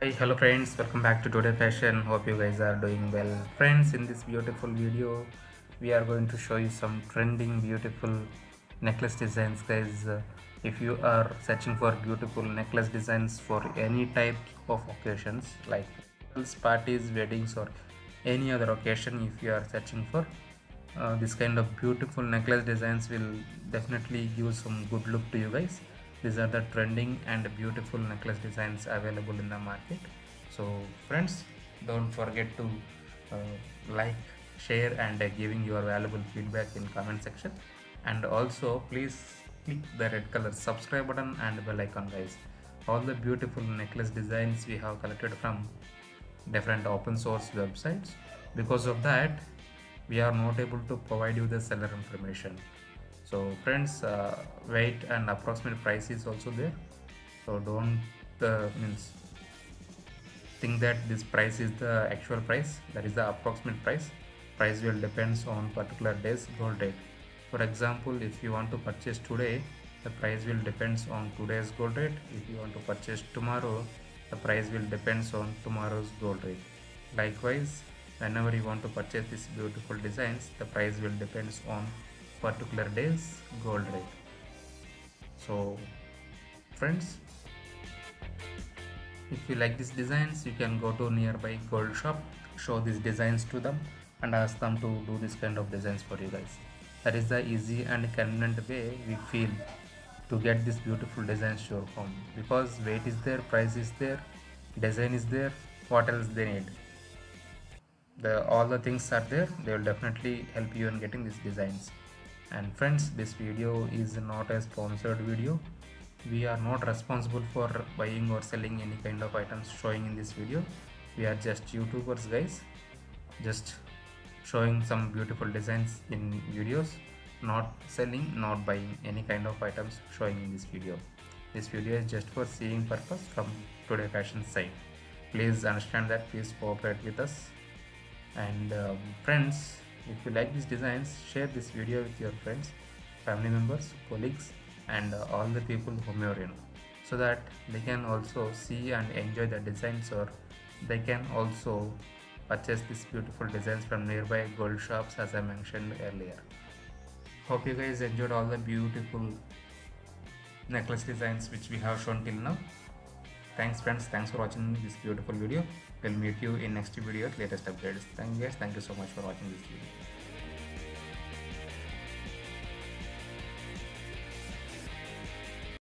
Hi, hello friends, welcome back to Today Fashion. Hope you guys are doing well. Friends, in this beautiful video, we are going to show you some trending beautiful necklace designs guys. Uh, if you are searching for beautiful necklace designs for any type of occasions like parties, weddings or any other occasion if you are searching for uh, this kind of beautiful necklace designs will definitely give some good look to you guys these are the trending and beautiful necklace designs available in the market. So friends don't forget to uh, like share and uh, giving your valuable feedback in comment section. And also please click the red color subscribe button and bell icon guys. All the beautiful necklace designs we have collected from different open source websites. Because of that we are not able to provide you the seller information so friends uh, weight and approximate price is also there. So don't uh, means think that this price is the actual price. That is the approximate price. Price will depends on particular days gold rate for example if you want to purchase today the price will depends on today's gold rate if you want to purchase tomorrow the price will depends on tomorrow's gold rate likewise whenever you want to purchase these beautiful designs the price will depends on particular day's gold rate. So friends if you like these designs you can go to nearby gold shop show these designs to them and ask them to do this kind of designs for you guys. That is the easy and convenient way we feel to get these beautiful designs to your home. Because weight is there price is there design is there what else they need? The all the things are there they will definitely help you in getting these designs and friends this video is not a sponsored video. We are not responsible for buying or selling any kind of items showing in this video. We are just youtubers guys. Just showing some beautiful designs in videos not selling not buying any kind of items showing in this video. This video is just for seeing purpose from today fashion site please understand that. Please cooperate with us. And um, friends if you like these designs share this video with your friends family members colleagues and uh, all the people whom you know so that they can also see and enjoy the designs or they can also purchase these beautiful designs from nearby gold shops as i mentioned earlier. Hope you guys enjoyed all the beautiful necklace designs which we have shown till now. Thanks friends. Thanks for watching this beautiful video. We'll meet you in next video with latest updates. Thank you guys. Thank you so much for watching this video